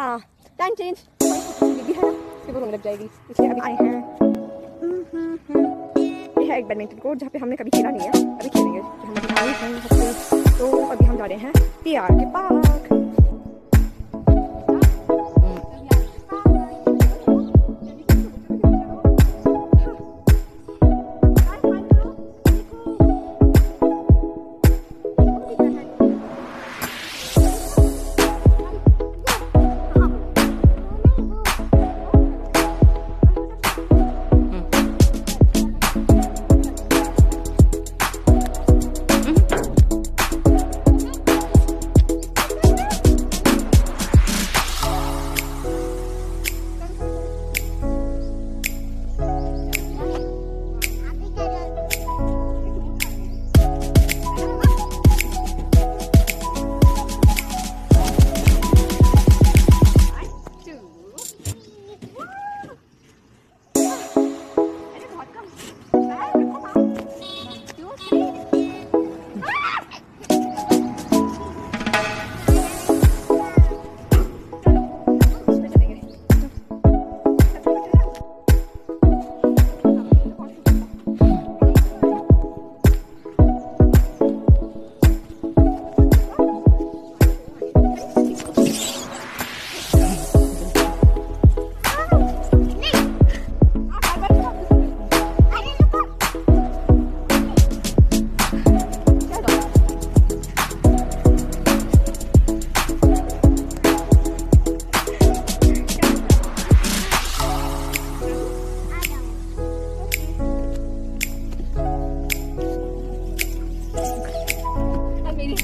हाँ time change दीदी है ना? फिर वो लग जाएगी। इसलिए अभी आए हैं। हम्म, हम्म, हम्म। ये है एक बैडमिंटन कोर्ट जहाँ पे हमने कभी खेला नहीं है। अभी खेलेंगे। तो अभी हम जा रहे हैं पी आर